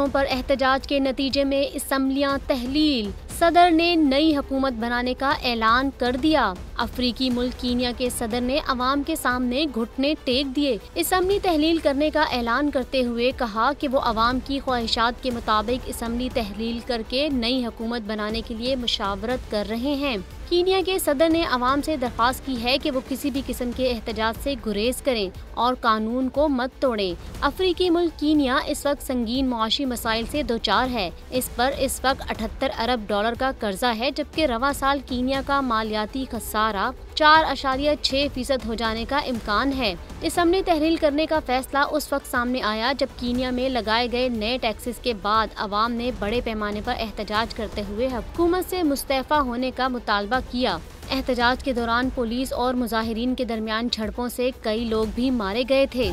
टैक्सों पर एहतजाज के नतीजे में इसम्बलियाँ तहलील। सदर ने नई हुकूमत बनाने का ऐलान कर दिया। अफ्रीकी मुल्क कीनिया के सदर ने अवाम के सामने घुटने टेक दिए। इसम्बली तहलील करने का ऐलान करते हुए कहा कि वो अवाम की ख्वाहिशात के मुताबिक इसम्बली तहलील करके नई हुकूमत बनाने के लिए मुशावरत कर रहे हैं। कीनिया के सदर ने आवाम से दरख्वास्त की है कि वो किसी भी किस्म के एहतजाज से गुरेज करें और कानून को मत तोड़ें। अफ्रीकी मुल्क कीनिया इस वक्त संगीन मुआशी मसाइल से दो चार है। इस पर इस वक्त अठहत्तर अरब डॉलर का कर्जा है, जबकि रवा साल कीनिया का मालियाती खसारा चार अशारिया छः फ़ीसद हो जाने का इम्कान है। इस अमली तहरील करने का फैसला उस वक्त सामने आया जब कीनिया में लगाए गए नए टैक्सेस के बाद आवाम ने बड़े पैमाने पर एहतजाज करते हुए हुकूमत से मुस्तफ़ा होने का मुतालबा किया। एहतजाज के दौरान पुलिस और मुजाहरीन के दरमियान झड़पों से कई लोग भी मारे गए थे।